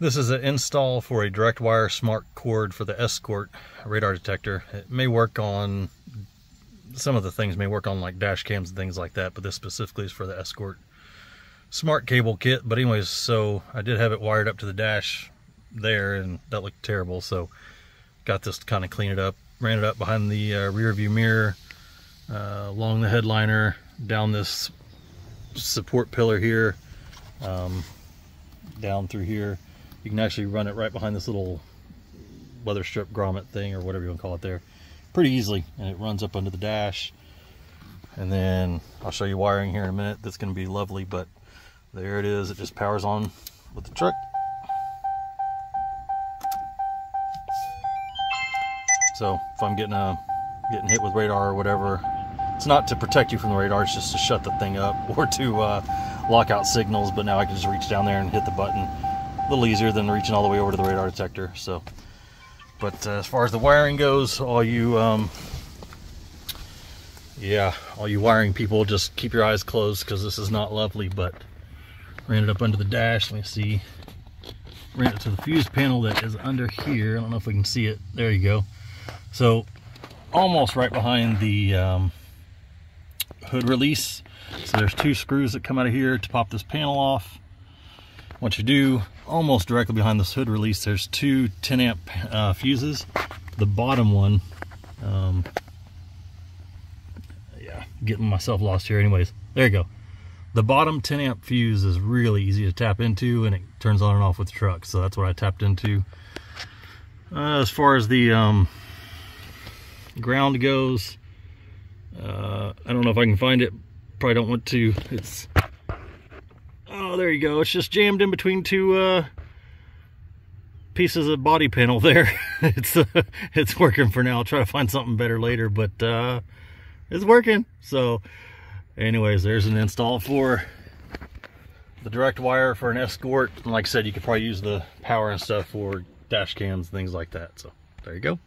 This is an install for a direct wire smart cord for the Escort radar detector. It may work on, some of the things may work on like dash cams and things like that, but this specifically is for the Escort smart cable kit. But anyways, so I did have it wired up to the dash there and that looked terrible. So got this to kind of clean it up. Ran it up behind the uh, rear view mirror, uh, along the headliner, down this support pillar here, um, down through here you can actually run it right behind this little weather strip grommet thing or whatever you want to call it there. Pretty easily and it runs up under the dash. And then I'll show you wiring here in a minute that's going to be lovely but there it is. It just powers on with the truck. So if I'm getting a getting hit with radar or whatever it's not to protect you from the radar it's just to shut the thing up or to uh, lock out signals but now I can just reach down there and hit the button a little easier than reaching all the way over to the radar detector. So, but uh, as far as the wiring goes, all you, um, yeah, all you wiring people, just keep your eyes closed because this is not lovely. But ran it up under the dash. Let me see. Ran it to the fuse panel that is under here. I don't know if we can see it. There you go. So almost right behind the um, hood release. So there's two screws that come out of here to pop this panel off what you do almost directly behind this hood release there's two 10 amp uh, fuses. The bottom one um, yeah getting myself lost here anyways. There you go. The bottom 10 amp fuse is really easy to tap into and it turns on and off with the truck so that's what I tapped into. Uh, as far as the um, ground goes uh, I don't know if I can find it. Probably don't want to. It's Oh, there you go. It's just jammed in between two uh, pieces of body panel there. it's uh, it's working for now. I'll try to find something better later, but uh, it's working. So, anyways, there's an install for the direct wire for an Escort. And like I said, you could probably use the power and stuff for dash cams, and things like that. So, there you go.